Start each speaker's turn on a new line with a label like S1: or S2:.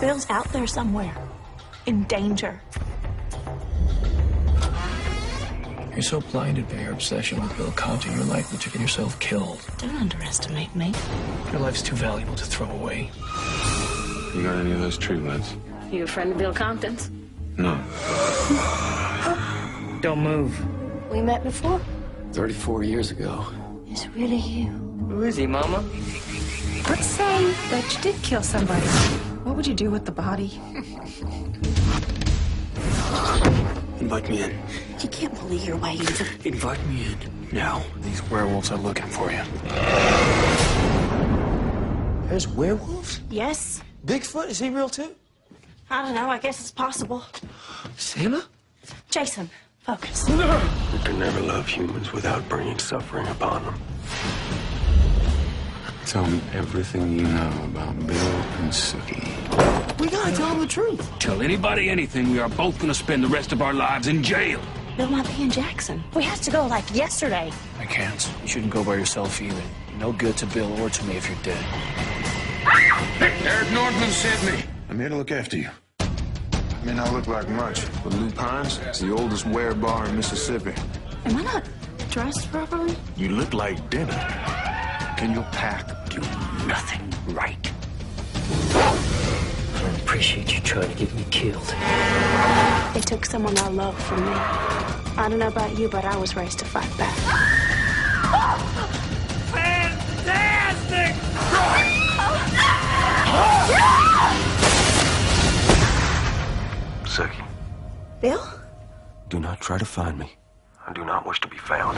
S1: Bill's out there somewhere. In danger.
S2: You're so blinded by your obsession with Bill Compton, you're likely to get yourself killed.
S1: Don't underestimate me.
S2: Your life's too valuable to throw away.
S3: You got any of those tree lights?
S4: You a friend of Bill Compton's?
S3: No.
S5: Don't move.
S1: We met before?
S3: 34 years ago.
S1: It's really you.
S5: Who is he, Mama?
S6: Let's say that you did kill somebody. What would you do with the body?
S3: Invite me in.
S1: You can't believe your way into
S3: Invite me in. Now.
S2: These werewolves are looking for you.
S7: There's werewolves?
S1: Yes?
S7: Bigfoot? Is he real too?
S1: I don't know. I guess it's possible.
S7: Santa?
S1: Jason, focus. No.
S3: We can never love humans without bringing suffering upon them. Tell me everything you know about Bill and Sookie.
S7: We gotta tell him the truth.
S8: Tell anybody anything, we are both gonna spend the rest of our lives in jail.
S1: Bill might be in Jackson. We have to go like yesterday.
S2: I can't. You shouldn't go by yourself either. No good to Bill or to me if you're dead.
S8: Eric Northman sent me.
S9: I'm here to look after you. I may not look like much, but Lou Pine's is the oldest ware bar in Mississippi.
S1: Am I not dressed properly?
S9: You look like dinner. Can your pack do
S5: Nothing right. I don't appreciate you trying to get me killed.
S1: It took someone I love from me. I don't know about you, but I was raised to fight back.
S3: Sookie,
S1: Bill?
S3: do not try to find me. I do not wish to be found.